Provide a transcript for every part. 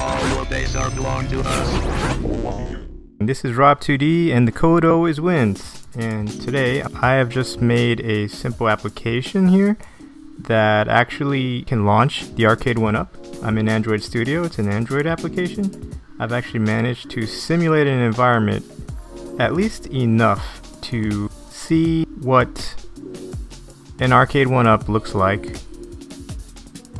All your base are belong to us. This is Rob2D and the code always wins. And today I have just made a simple application here that actually can launch the Arcade 1 Up. I'm in Android Studio, it's an Android application. I've actually managed to simulate an environment at least enough to see what an Arcade 1 Up looks like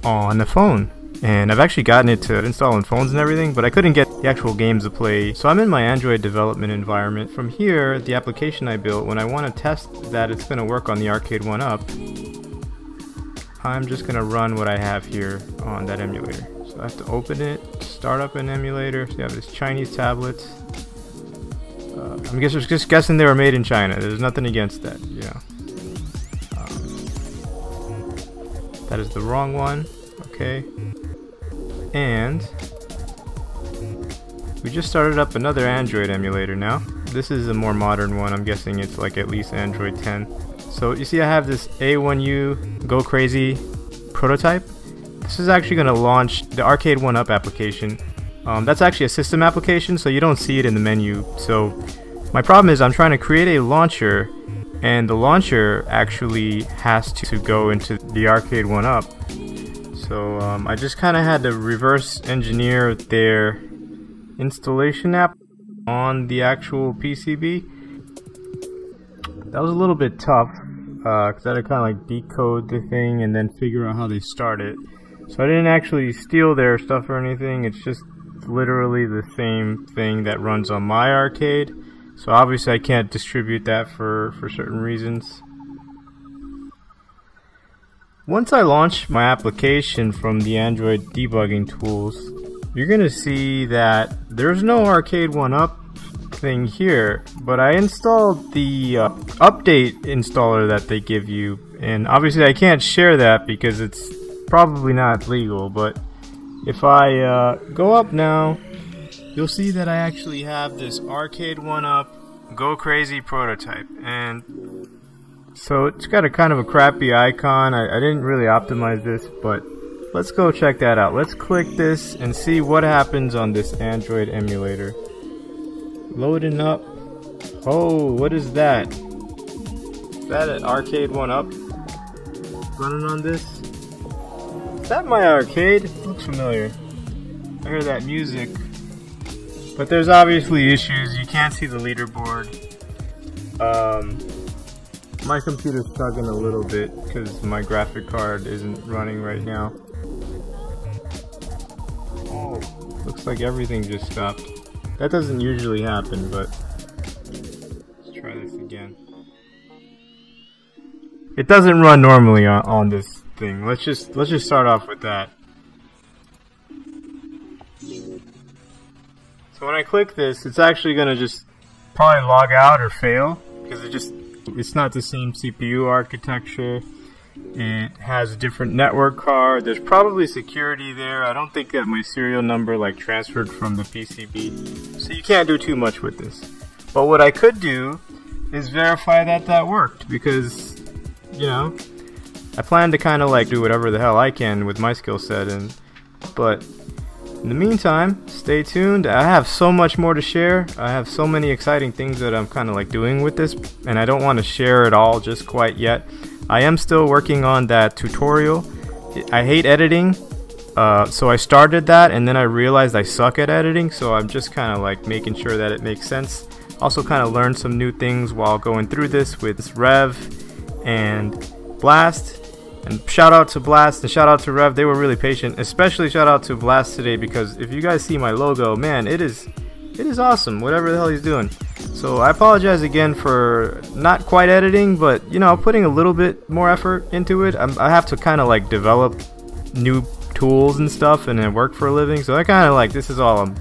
on the phone and I've actually gotten it to install on phones and everything, but I couldn't get the actual games to play. So I'm in my Android development environment. From here, the application I built, when I want to test that it's going to work on the Arcade 1-Up, I'm just going to run what I have here on that emulator. So I have to open it, start up an emulator. So you have this Chinese tablet. Uh, I'm just, just guessing they were made in China. There's nothing against that, you know. That is the wrong one. Okay and we just started up another Android emulator now. This is a more modern one. I'm guessing it's like at least Android 10. So you see I have this A1U Go Crazy prototype. This is actually going to launch the Arcade 1-Up application. Um, that's actually a system application, so you don't see it in the menu. So my problem is I'm trying to create a launcher, and the launcher actually has to go into the Arcade 1-Up. So um, I just kind of had to reverse engineer their installation app on the actual PCB. That was a little bit tough because uh, I had to kind of like decode the thing and then figure out how they start it. So I didn't actually steal their stuff or anything. It's just literally the same thing that runs on my arcade. So obviously I can't distribute that for, for certain reasons. Once I launch my application from the Android debugging tools, you're going to see that there's no Arcade 1-Up thing here, but I installed the uh, update installer that they give you, and obviously I can't share that because it's probably not legal, but if I uh, go up now, you'll see that I actually have this Arcade 1-Up Go Crazy prototype, and so it's got a kind of a crappy icon. I, I didn't really optimize this, but let's go check that out. Let's click this and see what happens on this Android emulator. Loading up. Oh, what is that? Is that an arcade 1-Up running on this? Is that my arcade? Looks familiar. I hear that music. But there's obviously issues. You can't see the leaderboard. Um, my computer's struggling a little bit because my graphic card isn't running right now. Looks like everything just stopped. That doesn't usually happen, but let's try this again. It doesn't run normally on, on this thing. Let's just let's just start off with that. So when I click this, it's actually gonna just probably log out or fail because it just it's not the same CPU architecture. It has a different network card. There's probably security there. I don't think that my serial number like transferred from the PCB. So you can't do too much with this. But what I could do is verify that that worked because, you know, I plan to kind of like do whatever the hell I can with my skill set and but in the meantime, stay tuned. I have so much more to share. I have so many exciting things that I'm kind of like doing with this, and I don't want to share it all just quite yet. I am still working on that tutorial. I hate editing, uh, so I started that, and then I realized I suck at editing, so I'm just kind of like making sure that it makes sense. Also, kind of learned some new things while going through this with Rev and Blazt. And shout out to Blazt and shout out to Rev. They were really patient. Especially shout out to Blazt today because if you guys see my logo, man, it is it is awesome. Whatever the hell he's doing. So I apologize again for not quite editing, but you know, putting a little bit more effort into it. I'm, i have to kind of like develop new tools and stuff and then work for a living. So I kind of like this is all I'm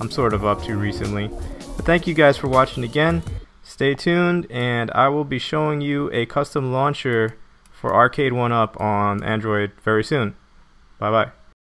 I'm sort of up to recently. But thank you guys for watching again. Stay tuned and I will be showing you a custom launcher for Arcade 1 Up on Android very soon. Bye bye.